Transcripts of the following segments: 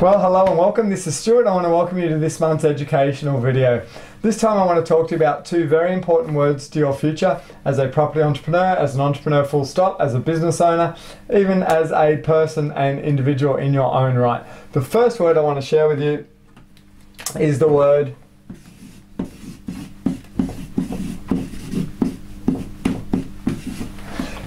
Well, hello and welcome. This is Stuart. I want to welcome you to this month's educational video. This time I want to talk to you about two very important words to your future as a property entrepreneur, as an entrepreneur full stop, as a business owner, even as a person and individual in your own right. The first word I want to share with you is the word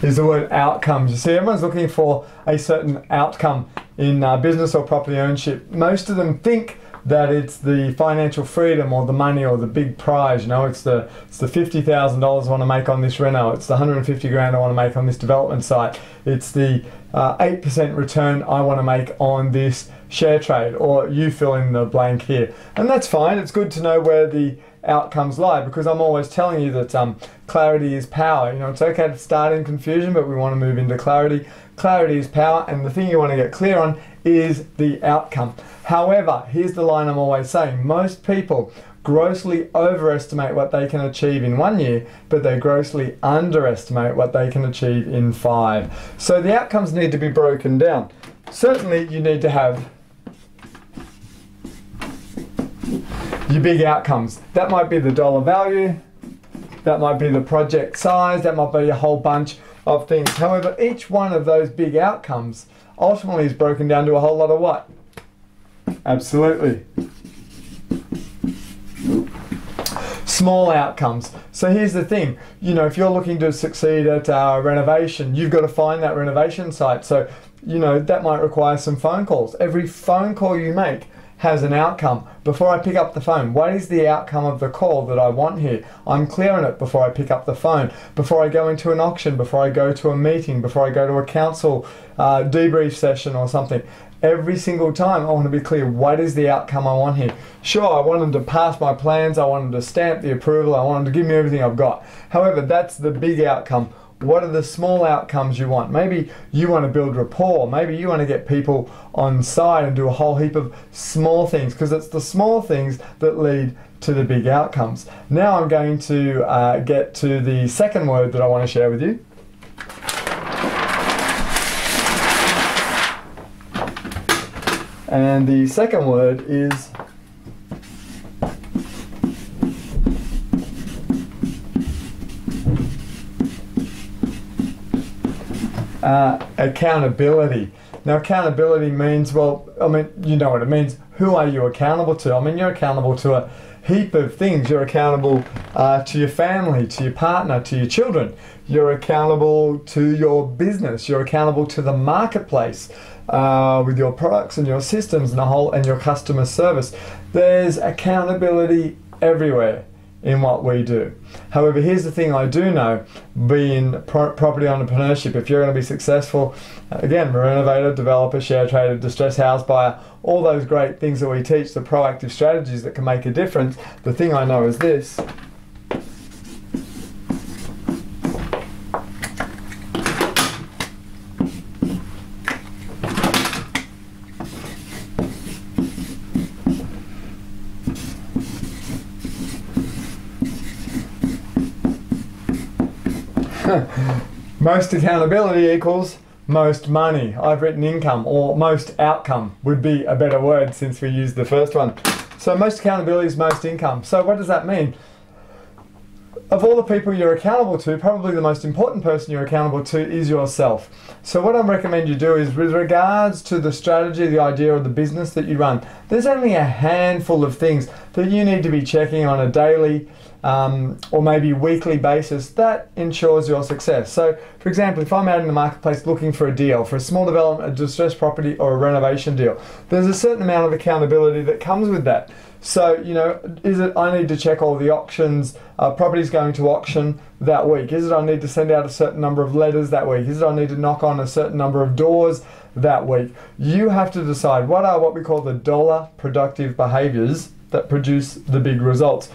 is the word outcomes. You see, everyone's looking for a certain outcome in uh, business or property ownership. Most of them think that it's the financial freedom or the money or the big prize. You know, it's the it's the fifty thousand dollars I want to make on this reno. It's the hundred and fifty grand I want to make on this development site. It's the uh, eight uh, percent return I want to make on this share trade. Or you fill in the blank here, and that's fine. It's good to know where the outcomes lie because I'm always telling you that um, clarity is power. You know, it's okay to start in confusion, but we want to move into clarity. Clarity is power, and the thing you want to get clear on is the outcome. However, here's the line I'm always saying most people grossly overestimate what they can achieve in one year, but they grossly underestimate what they can achieve in five. So the outcomes need to be broken down. Certainly, you need to have your big outcomes. That might be the dollar value, that might be the project size, that might be a whole bunch of things. However, each one of those big outcomes ultimately is broken down to a whole lot of what? Absolutely. Small outcomes. So here's the thing, you know, if you're looking to succeed at uh, renovation, you've got to find that renovation site. So, you know, that might require some phone calls. Every phone call you make has an outcome. Before I pick up the phone, what is the outcome of the call that I want here? I'm clear on it before I pick up the phone, before I go into an auction, before I go to a meeting, before I go to a council uh, debrief session or something. Every single time, I want to be clear what is the outcome I want here. Sure, I want them to pass my plans, I want them to stamp the approval, I want them to give me everything I've got. However, that's the big outcome what are the small outcomes you want? Maybe you want to build rapport. Maybe you want to get people on side and do a whole heap of small things because it's the small things that lead to the big outcomes. Now I'm going to uh, get to the second word that I want to share with you. And the second word is uh, accountability. Now, accountability means, well, I mean, you know what it means. Who are you accountable to? I mean, you're accountable to a heap of things. You're accountable uh, to your family, to your partner, to your children. You're accountable to your business. You're accountable to the marketplace uh, with your products and your systems and the whole and your customer service. There's accountability everywhere in what we do. However, here's the thing I do know being pro- property entrepreneurship, if you're going to be successful, uh, again, renovator, developer, share trader, distressed house buyer, all those great things that we teach, the proactive strategies that can make a difference, the thing I know is this most accountability equals most money. I've written income or most outcome would be a better word since we used the first one. So most accountability is most income. So what does that mean? Of all the people you're accountable to, probably the most important person you're accountable to is yourself. So what I recommend you do is with regards to the strategy, the idea of the business that you run, there's only a handful of things that you need to be checking on a daily um, or maybe weekly basis, that ensures your success. So, for example, if I'm out in the marketplace looking for a deal, for a small development, a distressed property, or a renovation deal, there's a certain amount of accountability that comes with that. So, you know, is it I need to check all the auctions, uh, properties going to auction that week? Is it I need to send out a certain number of letters that week? Is it I need to knock on a certain number of doors that week? You have to decide what are what we call the dollar productive behaviors that produce the big results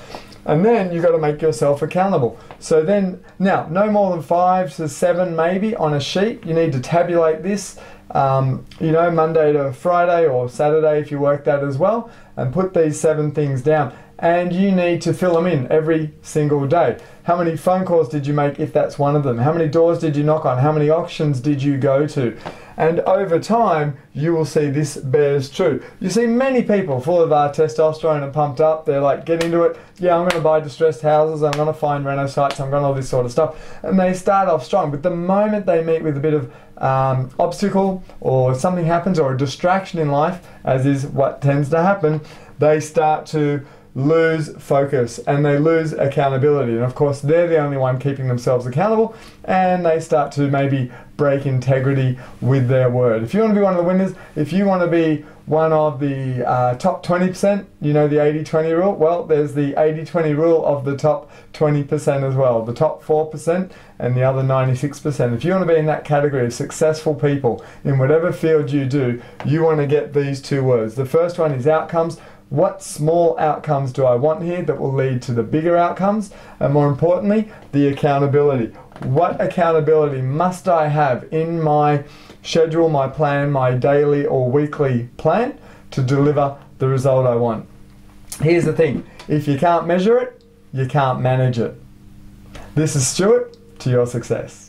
and then you've got to make yourself accountable. So then, now, no more than five to seven maybe on a sheet. You need to tabulate this, um, you know, Monday to Friday or Saturday if you work that as well, and put these seven things down. and you need to fill them in every single day. How many phone calls did you make if that's one of them? How many doors did you knock on? How many auctions did you go to? And over time, you will see this bears true. You see many people full of uh, testosterone and pumped up. They're like, get into it. Yeah, I'm going to buy distressed houses. I'm going to find reno sites. I'm going to all this sort of stuff. And they start off strong. But the moment they meet with a bit of um, obstacle or something happens or a distraction in life, as is what tends to happen, they start to lose focus and they lose accountability. And of course, they're the only one keeping themselves accountable and they start to maybe break integrity with their word. If you want to be one of the winners, if you want to be one of the uh, top 20%, you know the 80 20 rule? Well, there's the 80 20 rule of the top 20% as well, the top 4% and the other 96%. If you want to be in that category of successful people in whatever field you do, you want to get these two words. The first one is outcomes what small outcomes do I want here that will lead to the bigger outcomes? And more importantly, the accountability. What accountability must I have in my schedule, my plan, my daily or weekly plan to deliver the result I want? Here's the thing if you can't measure it, you can't manage it. This is Stuart to your success.